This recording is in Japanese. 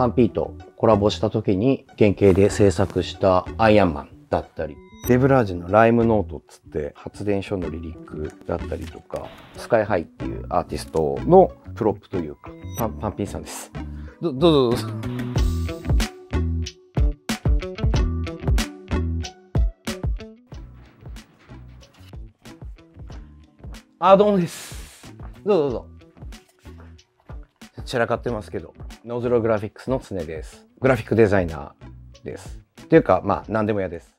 PUNPEE とコラボした時に原型で制作したアイアンマンだったり、 DEV LARGE のライムノートっつって発電所のリリックだったりとか、スカイハイっていうアーティストのプロップというか、パン PUNPEE さんです。どどうぞどうぞ。あ、どうもです。どうぞどうぞ。散らかってますけど、ノーズログラフィックスの常です。グラフィックデザイナーです。というか、まあ、何でも嫌です。